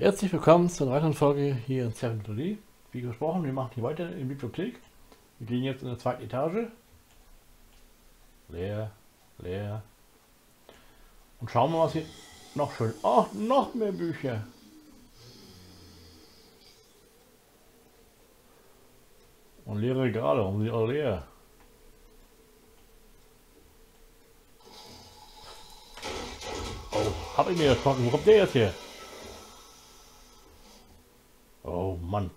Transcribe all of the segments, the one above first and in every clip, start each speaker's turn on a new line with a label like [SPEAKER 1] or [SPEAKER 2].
[SPEAKER 1] Herzlich willkommen zu einer weiteren Folge hier in Serendipity. Wie gesprochen, wir machen hier weiter in der Bibliothek. Wir gehen jetzt in der zweiten Etage. Leer, leer. Und schauen wir, was hier noch schön. Oh, noch mehr Bücher. Und leere Regale, um sie alle leer. Oh, hab ich mir erschrocken. Wo kommt der jetzt her? Oh Mann.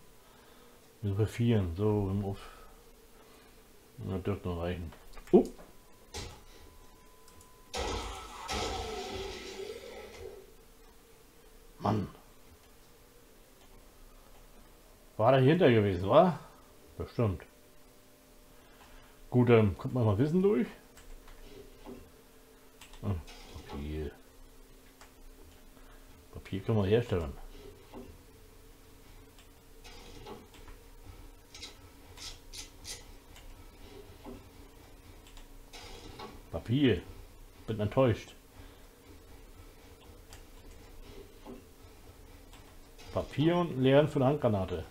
[SPEAKER 1] Wir sind vieren. So, im auf. Das dürfte noch reichen. Oh. Mann. War da hinter gewesen, war? Bestimmt. Gut, dann kommt man mal Wissen durch. Ah, Papier. Papier können wir herstellen. Papier. Bin enttäuscht. Papier und Leeren für eine Handgranate.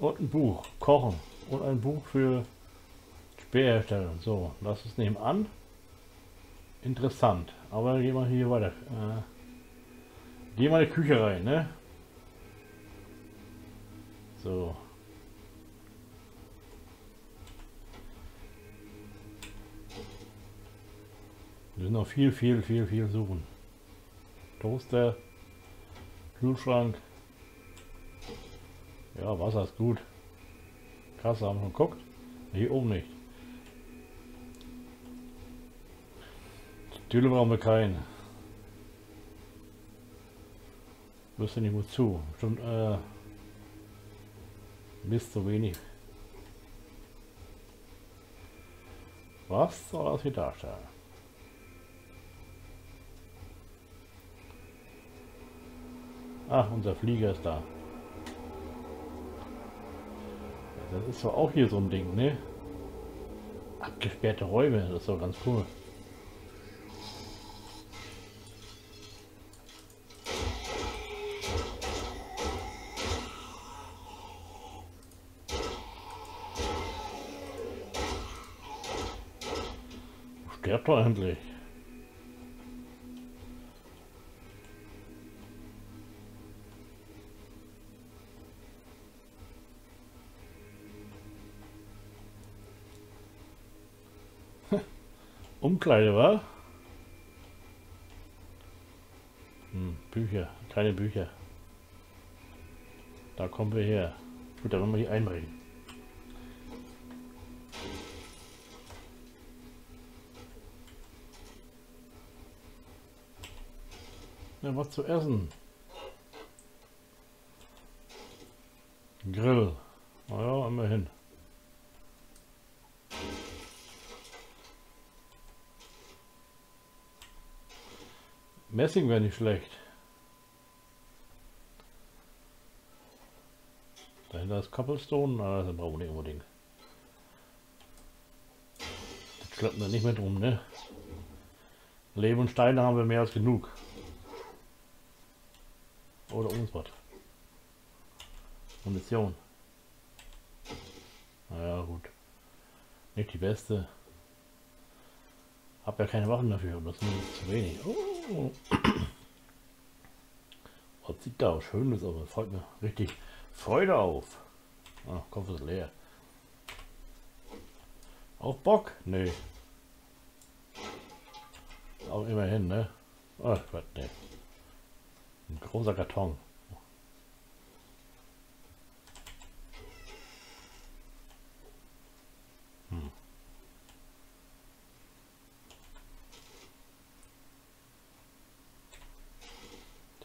[SPEAKER 1] Und ein Buch. Kochen. Und ein Buch für Speerherstellung. So, das ist nebenan. Interessant. Aber gehen wir hier weiter. Äh, gehen wir in die Küche rein, ne? So. Wir müssen noch viel, viel, viel, viel suchen. Toaster, Kühlschrank. Ja, Wasser ist gut. Kasse haben wir schon geguckt. Hier oben nicht. Türe brauchen wir keinen. Wüsste nicht wozu. Schon äh, Mist so wenig. Was soll das hier darstellen? Ach, unser Flieger ist da. Das ist doch auch hier so ein Ding, ne? Abgesperrte Räume, das ist doch ganz cool. Sterbt doch endlich. Umkleide, wa? Hm, Bücher, keine Bücher. Da kommen wir her. Gut, dann wollen wir hier einbrechen. Ja, was zu essen. Grill. Naja, immerhin. Messing wäre nicht schlecht. Dahinter ist Cobblestone, ah, das brauchen wir nicht unbedingt. Das schleppen wir nicht mehr drum, ne? Leben und Steine haben wir mehr als genug. Oder uns was. Munition. Naja, gut. Nicht die beste. Hab ja keine Waffen dafür, das ist zu wenig. Oh. Was sieht da auch schön ist, aber freut mir richtig Freude auf. Ah, Kopf ist leer. Auch Bock? Nee. Auch immerhin, ne? Ach Gott, ne. Ein großer Karton.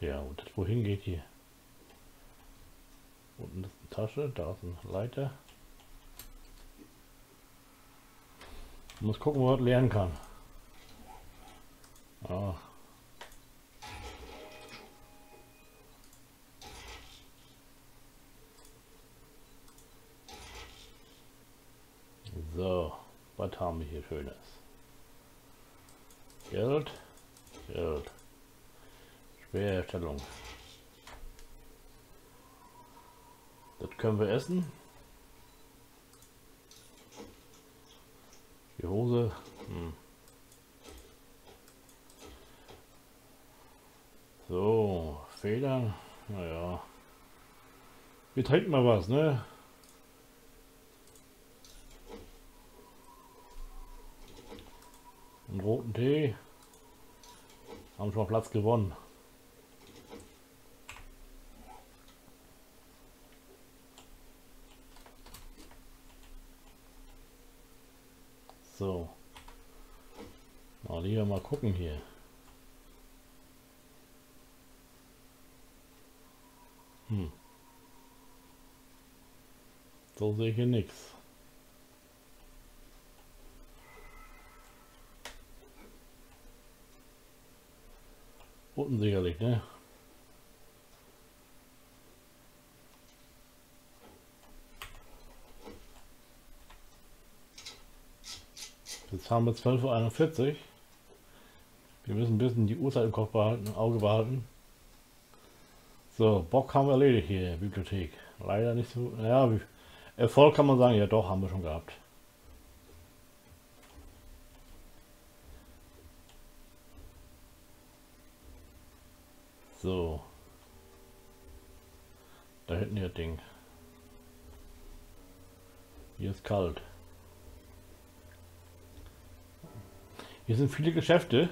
[SPEAKER 1] Ja, und wohin geht hier? Unten ist eine Tasche, da ist eine Leiter. Ich muss gucken, wo man lernen kann. Ah. So, was haben wir hier Schönes? Geld. Geld. Schwerherstellung. Das können wir essen. Die Hose. Hm. So, Federn. Naja. Wir trinken mal was, ne? Einen roten Tee. Haben schon mal Platz gewonnen. So. Mal lieber mal gucken hier. Hm. So sehe ich hier nichts. Unten sicherlich, ne? Jetzt haben wir 12.41 Uhr. Wir müssen ein bisschen die Uhrzeit im Kopf behalten, im Auge behalten. So, Bock haben wir erledigt hier, Bibliothek. Leider nicht so. Ja, Erfolg kann man sagen, ja doch, haben wir schon gehabt. So. Da hinten ihr Ding. Hier ist kalt. Hier sind viele Geschäfte.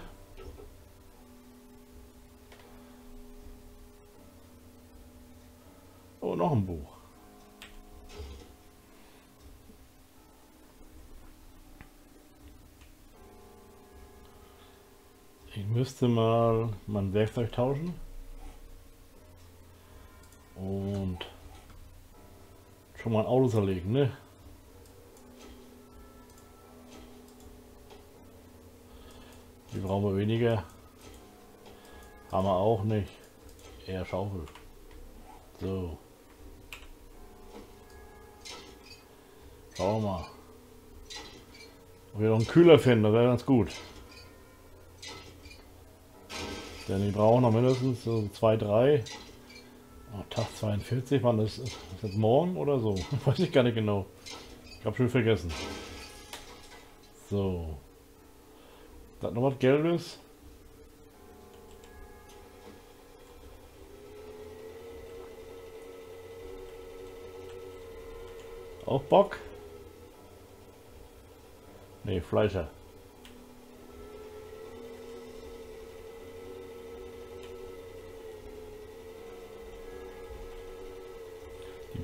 [SPEAKER 1] Oh, noch ein Buch. Ich müsste mal mein Werkzeug tauschen. Und schon mal ein Auto zerlegen, ne? Die brauchen wir weniger. Haben wir auch nicht. Eher Schaufel. So. Schauen wir mal. Ob wir noch einen Kühler finden, das wäre ganz gut. Denn die brauchen noch mindestens so zwei, drei. Oh, Tag 42, wann ist, ist das morgen oder so? Weiß ich gar nicht genau. Ich habe schon vergessen. So. Da noch was Gelbes? Auch Bock? Ne, Fleischer.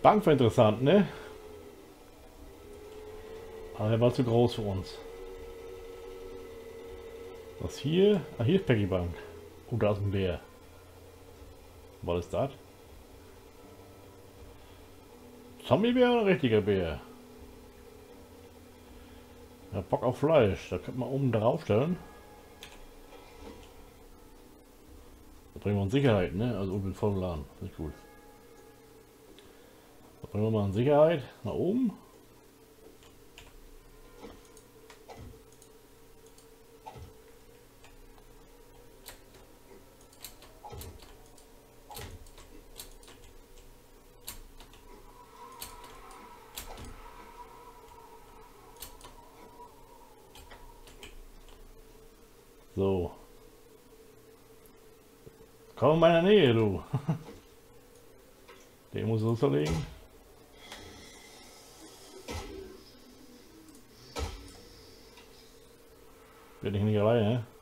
[SPEAKER 1] Bank war interessant, ne? Aber er war zu groß für uns. Was hier? Ah, hier ist Peggy Bank. Oh, da ist ein Bär. Was ist das? Zombiebär oder richtiger Bär? Ja, Bock auf Fleisch. Da könnte man oben drauf stellen. Da bringen wir uns Sicherheit, ne? Also oben voll laden. Das ist gut. Bringen wir mal in Sicherheit nach oben. So. Komm in meiner Nähe, du. Den muss ich zerlegen. Bin ich nicht alleine. Missy.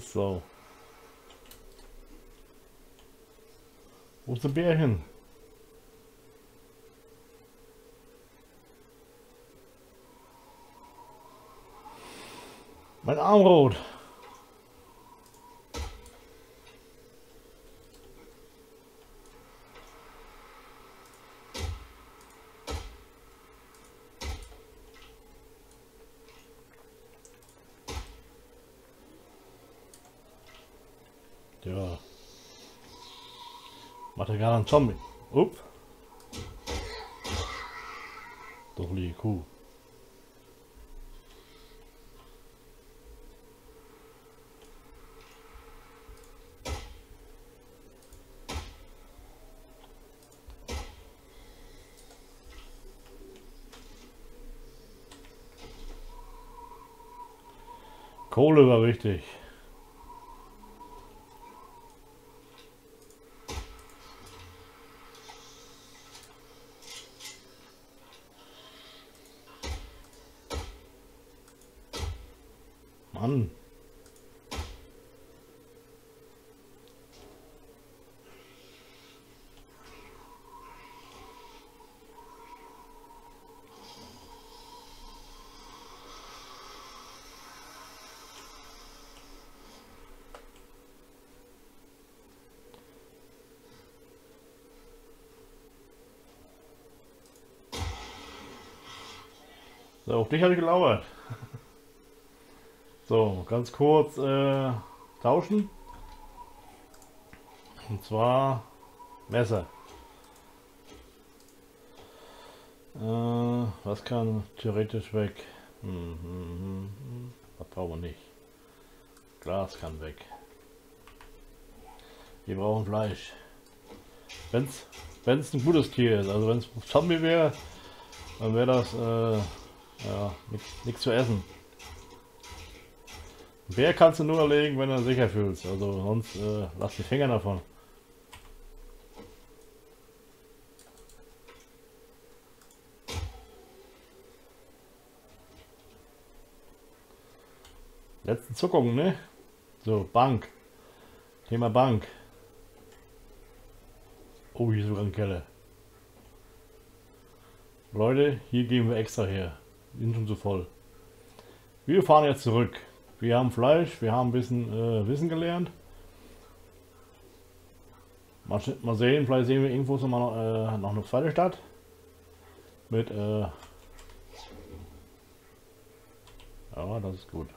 [SPEAKER 1] So, soul. The bear hen? My arm rolled. Gar einen Zombie. Upp. Doch die Kuh. Kohle war wichtig. Mann. So, auf dich habe ich gelauert. So, ganz kurz äh, tauschen. Und zwar Messer. Äh, was kann theoretisch weg? Hm, hm, hm, hm. Das brauchen wir nicht. Glas kann weg. Wir brauchen Fleisch. Wenn's, wenn's ein gutes Tier ist, also wenn es Zombie wäre, dann wäre das äh, ja, nichts zu essen. Bär kannst du nur erlegen, wenn du sicher fühlst. Also sonst äh, lass die Finger davon. Letzten Zuckungen, ne? So, Bank. Thema Bank. Oh, hier sogar ein Keller. Leute, hier gehen wir extra her. Wir sind schon so voll. Wir fahren jetzt zurück. Wir haben Fleisch, wir haben ein äh, Wissen gelernt. Mal, mal, sehen, vielleicht sehen wir irgendwo noch, äh, noch eine zweite Stadt. Mit, äh ja, das ist gut.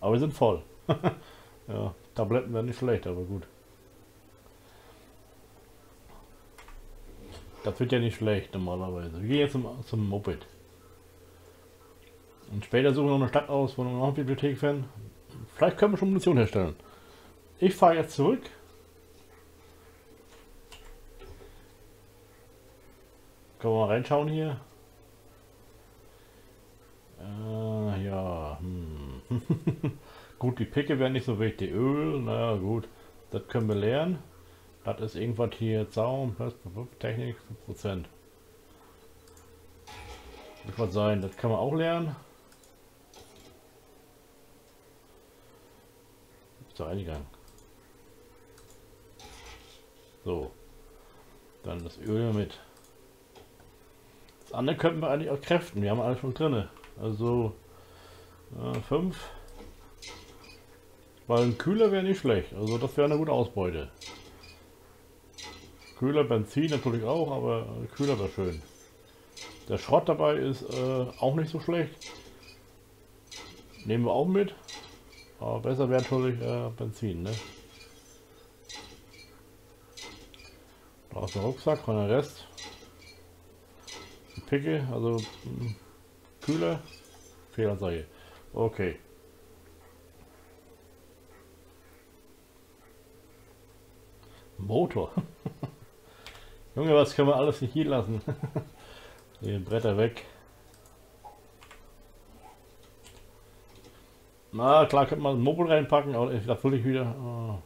[SPEAKER 1] Aber wir sind voll. ja, Tabletten werden nicht schlecht, aber gut. Das wird ja nicht schlecht normalerweise. Wir gehen jetzt zum, zum Moped. Und später suchen wir noch eine Stadt aus, wo wir noch eine Bibliothek finden. Vielleicht können wir schon Munition herstellen. Ich fahre jetzt zurück. Können wir mal reinschauen hier? Äh, ja. Hm. gut, die Picke wäre nicht so wichtig. Öl, naja gut. Das können wir lernen. Das ist irgendwas hier Zaum, Technik, 5%. Das wird sein, das kann man auch lernen. Zur Eingang. So. Dann das Öl mit. Das andere könnten wir eigentlich auch kräften. Wir haben alles schon drin. Also 5. Äh, Weil ein Kühler wäre nicht schlecht. Also das wäre eine gute Ausbeute. Kühler, Benzin natürlich auch, aber Kühler wäre schön. Der Schrott dabei ist äh, auch nicht so schlecht. Nehmen wir auch mit. Aber besser wäre natürlich äh, Benzin, ne? Ist der Rucksack von der Rest. Picke, also hm, Kühler, Fehlanzeige. Okay. Motor. Junge, was können wir alles nicht hier lassen? Die Bretter weg. Na klar, könnte man ein Moped reinpacken, aber da würde ich wieder... Oh,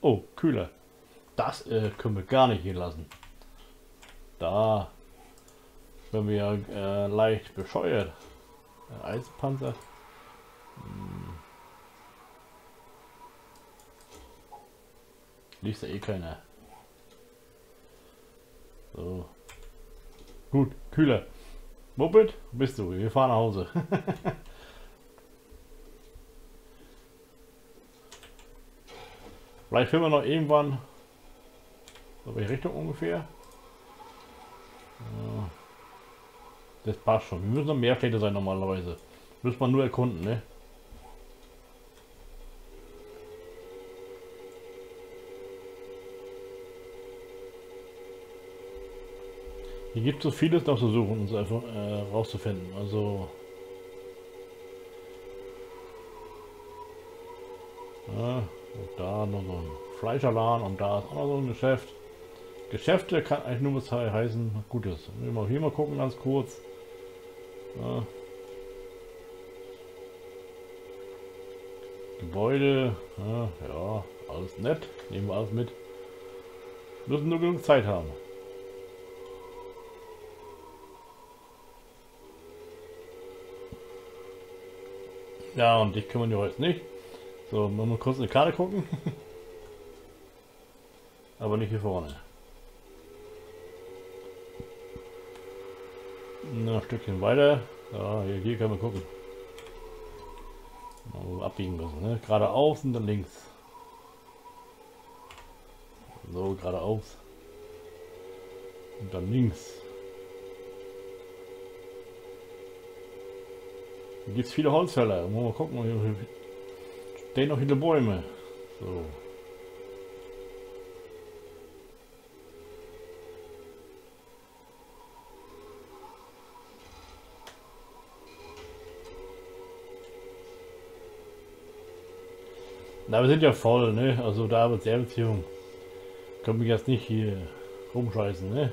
[SPEAKER 1] oh Kühler. Das äh, können wir gar nicht hier lassen. Da werden wir ja äh, leicht bescheuert. Ein Eisenpanzer. Hm. Liest ja eh keiner. So. Gut, Kühler. Moped, bist du. Wir fahren nach Hause. Vielleicht finden wir noch irgendwann, so welche Richtung ungefähr. Das passt schon. Wir müssen noch mehr Städte sein normalerweise. Muss man nur erkunden, ne? Hier gibt es so vieles noch zu suchen, uns einfach äh, rauszufinden. Also ja, und da noch so ein Fleischerladen und da ist auch noch so ein Geschäft. Geschäfte kann eigentlich nur was heißen Gutes. Wir mal hier mal gucken ganz kurz. Ja. Gebäude, ja, ja, alles nett, nehmen wir alles mit. Müssen nur genug Zeit haben. Ja, und dich kümmern wir heute nicht. So, mal kurz eine Karte gucken. Aber nicht hier vorne. Ein Stückchen weiter. Ja, hier, hier können wir gucken. Mal abbiegen müssen. Ne? Geradeaus und dann links. So, geradeaus. Und dann links. Hier gibt es viele Holzfäller. Mal gucken, stehen noch viele Bäume. So. Na, wir sind ja voll, ne? Also da wird sehr Beziehung. Können wir jetzt nicht hier rumscheißen, ne?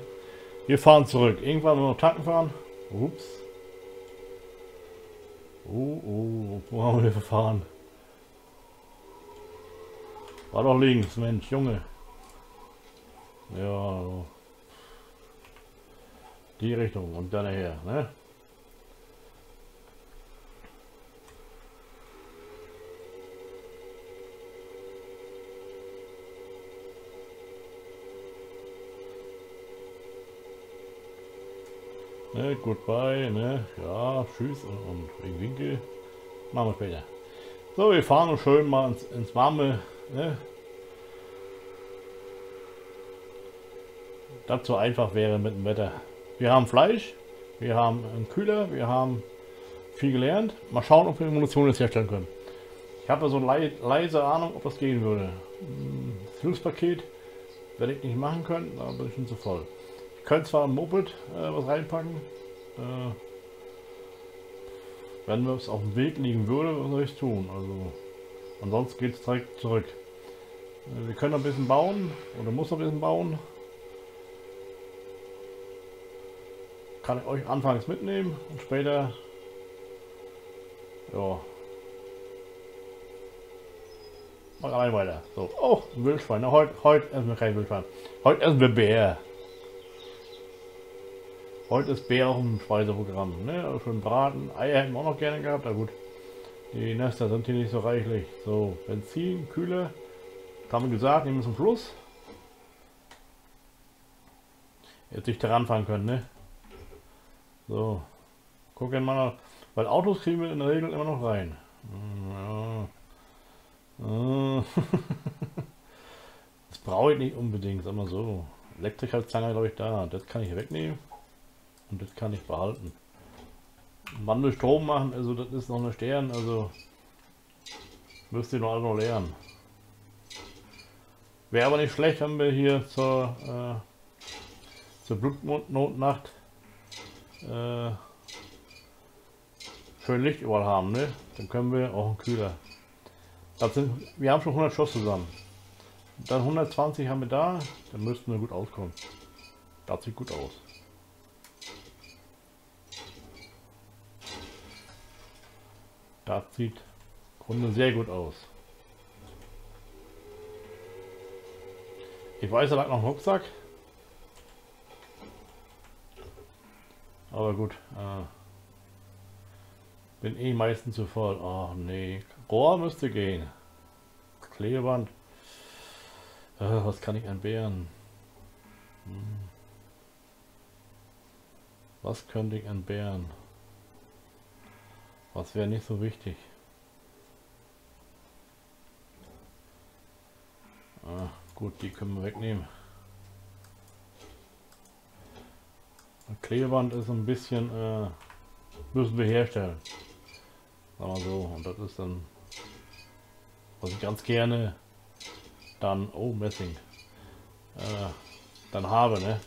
[SPEAKER 1] Wir fahren zurück. Irgendwann noch tanken fahren. Ups. Oh, oh, wo haben wir verfahren? War doch links, Mensch, Junge. Ja, die Richtung und dann her, ne? Ne, goodbye, ne? Ja, tschüss und, und Winkel. Machen wir später. So, wir fahren schön mal ins, ins warme, ne? Das so einfach wäre mit dem Wetter. Wir haben Fleisch, wir haben einen Kühler, wir haben viel gelernt. Mal schauen, ob wir Munition jetzt herstellen können. Ich habe so eine leise Ahnung, ob das gehen würde. Das Hilfspaket werde ich nicht machen können, da bin ich schon zu voll könnte zwar ein Moped äh, was reinpacken. Äh, wenn es auf dem Weg liegen würde, soll ich tun? Also ansonsten geht es direkt zurück. Wir können ein bisschen bauen oder muss ein bisschen bauen. Kann ich euch anfangs mitnehmen und später ja Mach allein weiter. So. Oh, ein Wildschwein. Na, heute, heute essen wir kein Wildschwein. Heute essen wir Bär. Heute ist Bär auch im Speiseprogramm. Ne? Also schön braten. Eier hätten wir auch noch gerne gehabt. Aber gut, die Nester sind hier nicht so reichlich. So, Benzin, Kühle. Haben wir gesagt, nehmen wir zum Schluss. Jetzt nicht daran fahren können, ne? So. Gucken wir mal. Weil Autos kriegen wir in der Regel immer noch rein. Das brauche ich nicht unbedingt, sag mal so. Elektriker glaube ich, da. Das kann ich wegnehmen. Und das kann ich behalten. Wann Strom machen, also das ist noch eine Stern, also müsst ihr noch alle noch lernen. Wäre aber nicht schlecht, wenn wir hier zur, äh, zur Blutnotnacht äh, schön Licht überall haben, ne? Dann können wir auch einen Kühler. Das sind, wir haben schon 100 Schuss zusammen. Dann 120 haben wir da, dann müssten wir gut auskommen. Das sieht gut aus. Das sieht Grunde sehr gut aus. Ich weiß, er hat noch einen Rucksack. Aber gut. Äh, bin eh meistens zu voll. Ach nee. Rohr müsste gehen. Klebeband. Äh, was kann ich entbehren? Hm. Was könnte ich entbehren? Was wäre nicht so wichtig? Gut, die können wir wegnehmen. Das Klebeband ist ein bisschen, äh, müssen wir herstellen. Sagen wir so. Und das ist dann, was ich ganz gerne dann, oh Messing, äh, dann habe, ne?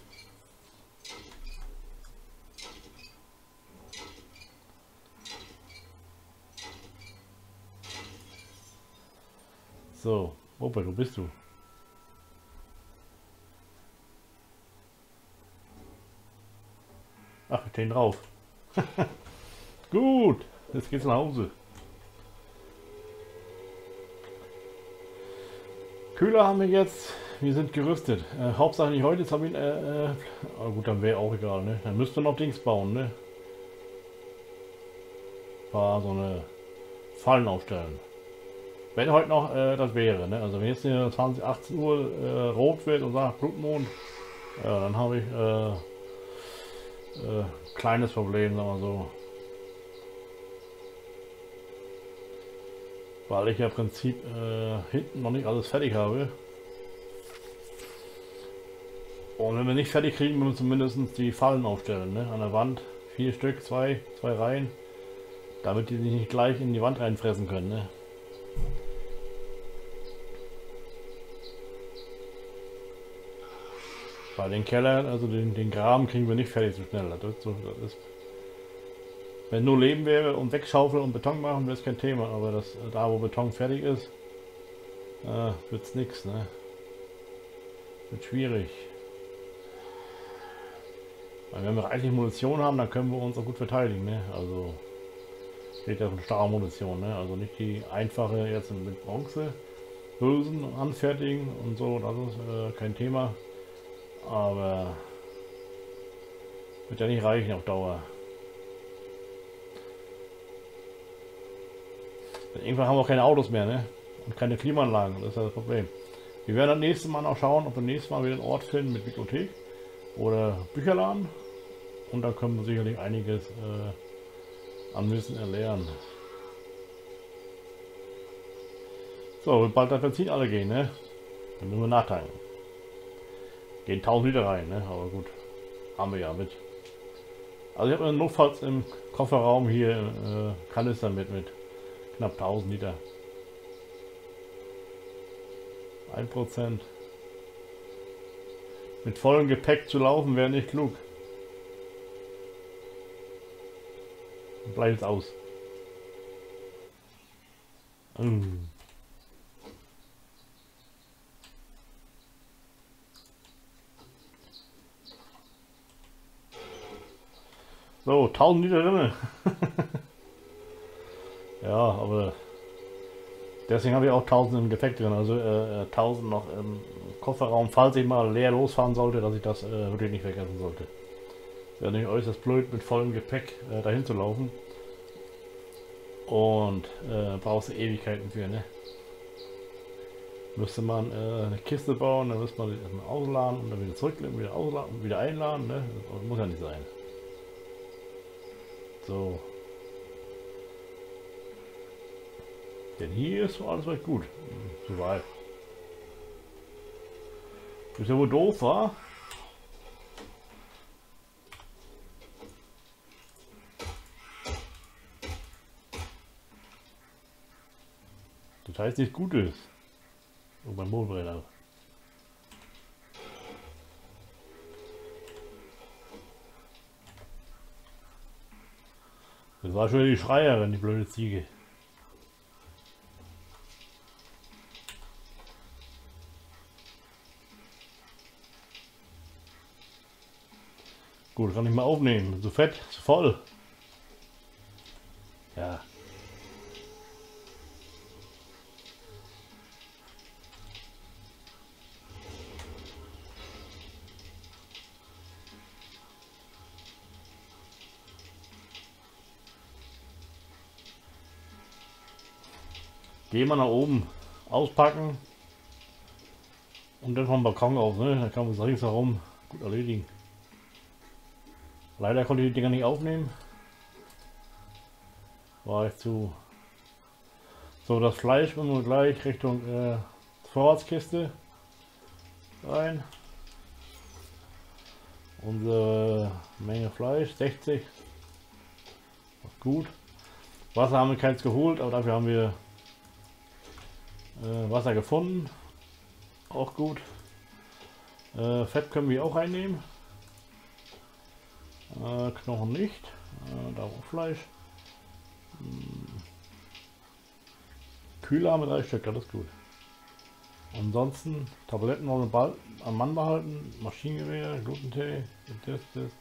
[SPEAKER 1] So, Opa, wo bist du? Ach, wir stehen drauf. Gut, jetzt geht's nach Hause. Kühler haben wir jetzt. Wir sind gerüstet. Äh, Hauptsache nicht heute, jetzt habe ich äh, äh, oh gut, dann wäre auch egal, ne? Dann müsste noch Dings bauen, ne? War so eine Fallen aufstellen. Wenn heute noch äh, das wäre, ne? Also wenn jetzt hier 20, 18 Uhr äh, rot wird und sagt Blutmond, ja, dann habe ich äh, äh, kleines Problem, sagen wir so. Weil ich ja im Prinzip äh, hinten noch nicht alles fertig habe. Und wenn wir nicht fertig kriegen, müssen wir zumindest die Fallen aufstellen, ne? An der Wand. Vier Stück, zwei, zwei Reihen. Damit die sich nicht gleich in die Wand reinfressen können, ne? Bei den Keller, also den, den Graben kriegen wir nicht fertig so schnell. Das das ist, wenn nur Leben wäre und wegschaufeln und Beton machen, wäre es kein Thema. Aber das, da wo Beton fertig ist, äh, wird es nichts. Ne? Wird schwierig. Weil wenn wir reichlich Munition haben, dann können wir uns auch gut verteidigen. Ne? Also steht ja von starrer Munition. Ne? Also nicht die einfache jetzt mit Bronze Hülsen anfertigen und so, das ist äh, kein Thema. Aber wird ja nicht reichen auf Dauer. Irgendwann haben wir auch keine Autos mehr, ne? Und keine Klimaanlagen, das ist ja das Problem. Wir werden das nächste Mal noch schauen, ob wir nächstes Mal wieder einen Ort finden mit Bibliothek oder Bücherladen. Und da können wir sicherlich einiges äh, an Wissen erlernen. So, bald das Benzin alle gehen, ne? Dann müssen wir nachtanken. Gehen 1000 Liter rein, ne? Aber gut. Haben wir ja mit. Also ich habe notfalls im Kofferraum hier äh, Kanister mit, mit knapp 1000 Liter. 1%. Mit vollem Gepäck zu laufen wäre nicht klug. Bleibt aus. Mmh. So, 1000 Liter drin. ja, aber deswegen habe ich auch 1000 im Gepäck drin. Also äh, 1000 noch im Kofferraum, falls ich mal leer losfahren sollte, dass ich das äh, wirklich nicht vergessen sollte. Wäre nicht äußerst blöd, mit vollem Gepäck äh, dahin zu laufen. Und äh, brauchst du Ewigkeiten für, ne? Müsste man äh, eine Kiste bauen, dann müsste man die erstmal ausladen und dann wieder zurücklegen, wieder ausladen wieder einladen, ne? Das muss ja nicht sein. So. Denn hier ist alles recht gut. Soweit. Ist ja wohl doof, wa? Das heißt nicht gut ist. Und beim Mondbrenner. Das war schon die Schreierin, die blöde Ziege. Gut, kann ich mal aufnehmen. So fett, so voll. Ja. Gehen wir nach oben, auspacken und dann vom Balkon auf, ne? Dann kann man es ringsherum gut erledigen. Leider konnte ich die Dinger nicht aufnehmen. War ich zu. So, das Fleisch müssen wir gleich Richtung äh, Vorratskiste. rein. Unsere Menge Fleisch 60. Gut. Wasser haben wir keins geholt, aber dafür haben wir äh, Wasser gefunden. Auch gut. Äh, Fett können wir auch reinnehmen. Äh, Knochen nicht. Äh, da auch Fleisch. Hm. Kühler wir drei Stück, ist gut. Ansonsten Tabletten wollen wir am Mann behalten. Maschinengewehr, Glutentee, das, das.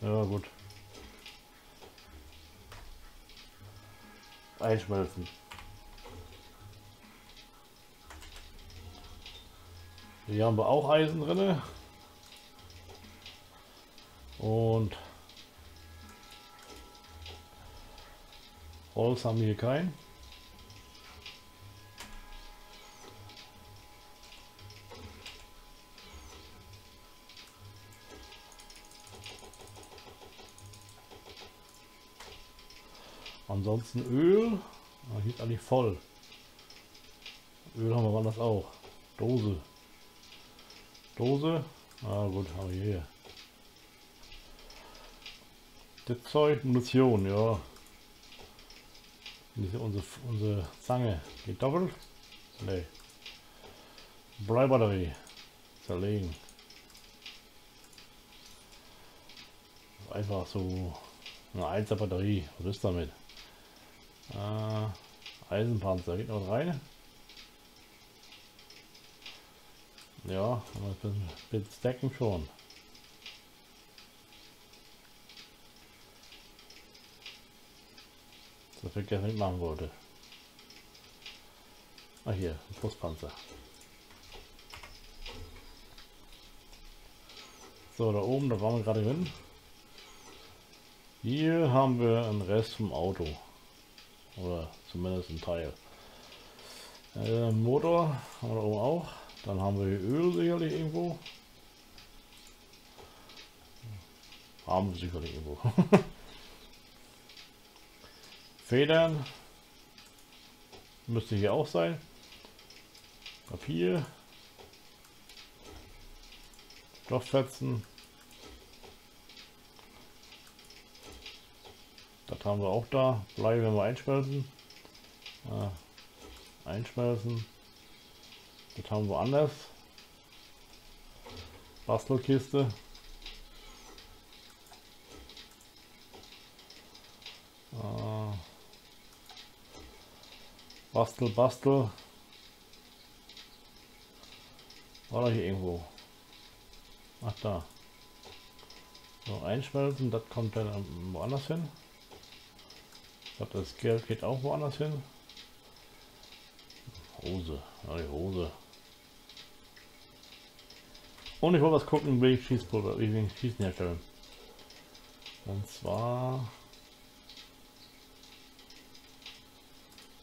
[SPEAKER 1] Ja gut. Einschmelzen. Hier haben wir auch Eisen drin. Und Holz haben wir hier kein. Ansonsten Öl. Ah, hier ist eigentlich voll. Öl haben wir woanders auch. Dose. Dose. Ah gut, haben wir hier. Das Zeug, Munition, ja. Diese, unsere, unsere Zange. Geht doppelt? Nee. Bleibatterie. Zerlegen. Einfach so eine 1 Batterie. Was ist damit? Äh, Eisenpanzer. Geht noch rein? Ja, aber mit Stacken schon. Das ich gerne nicht machen wollte. Ah hier, ein Brustpanzer. So, da oben, da waren wir gerade drin. Hier haben wir einen Rest vom Auto. Oder zumindest ein Teil. Äh, Motor haben wir oben auch. Dann haben wir Öl sicherlich irgendwo. Haben wir sicherlich irgendwo. Federn. Müsste hier auch sein. Papier. Stofffetzen. Das haben wir auch da. Blei wenn wir einschmelzen. Ja, einschmelzen. Das haben wir anders. Bastelkiste. Äh, bastel, bastel. War da hier irgendwo? Ach da. So, einschmelzen, das kommt dann woanders hin. Das Geld geht auch woanders hin. Hose, ja, die Hose. Und ich wollte was gucken, ich Schießpulver, wie wir Schießen herstellen. Und zwar...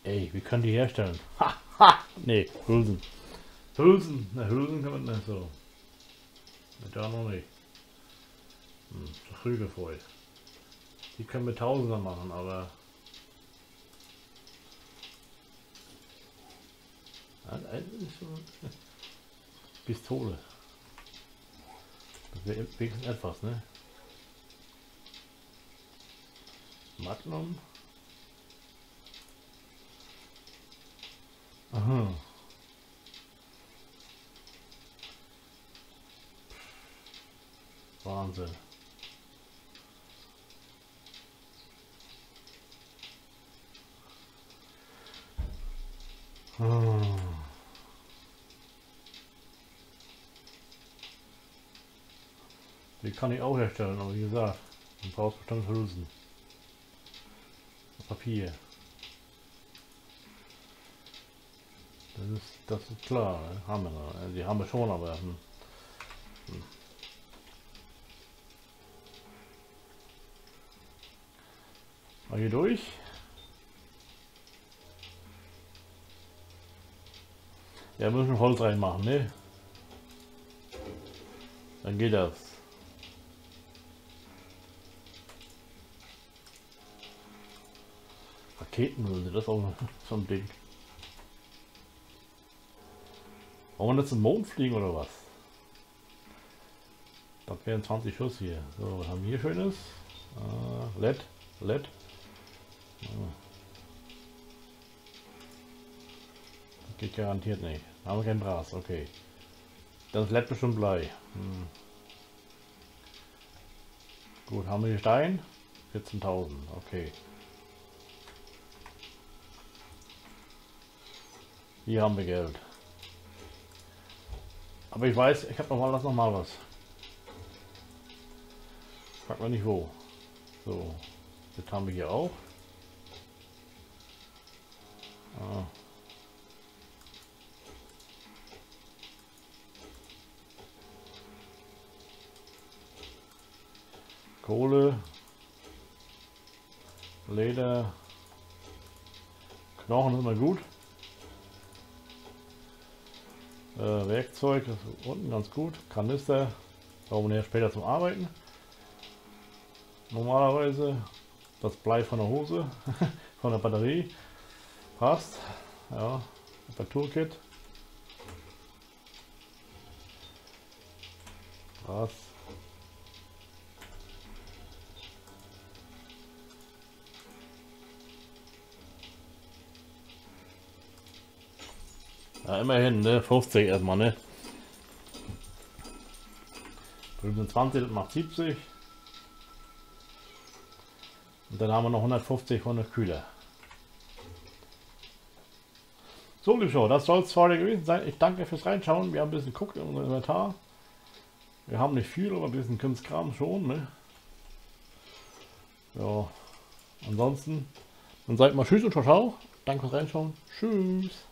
[SPEAKER 1] Ey, wie können die herstellen? Ha, ha! Nee, Hülsen. Hülsen, na Hülsen kann man nicht so. Da noch nicht. Hm, früh gefreut. Die können wir Tausender machen, aber... Pistole. Das wäre wenigstens etwas, ne? Magnum. Aha. Wahnsinn. Ah. Die kann ich auch herstellen, aber wie gesagt, man braucht bestimmt Hülsen. Papier. Das ist, das ist klar, ne? haben wir noch. Die haben wir schon, aber hm. Hm. Mal hier durch. Ja, müssen Holz reinmachen, ne? Dann geht das. Raketenhülse, das ist auch so ein Ding. Wollen wir jetzt zum Mond fliegen oder was? Das wären 20 Schuss hier. So, was haben wir hier Schönes? Äh, LED. LED. Oh. Geht garantiert nicht. Haben wir kein Bras, okay. Das LED bestimmt Blei. Hm. Gut, haben wir hier Stein? 14.000, okay. Hier haben wir Geld. Aber ich weiß, ich habe noch mal, lass noch mal was. Frag mal nicht wo. So, das haben wir hier auch. Ah. Kohle, Leder, Knochen ist immer gut. Äh, Werkzeug ist unten ganz gut. Kanister brauchen wir später zum Arbeiten. Normalerweise das Blei von der Hose, von der Batterie. Passt. Ja, Reparaturkit. Passt. Ja, immerhin, ne? 50 erstmal, ne? 25, das macht 70. Und dann haben wir noch 150 von der Kühler. So, liebe Show, das soll es heute gewesen sein. Ich danke fürs Reinschauen. Wir haben ein bisschen geguckt in unserem Inventar. Wir haben nicht viel, aber ein bisschen Kunstkram schon, ne? Ja, ansonsten, dann seid mal Tschüss und Ciao, ciao. Danke fürs Reinschauen. Tschüss.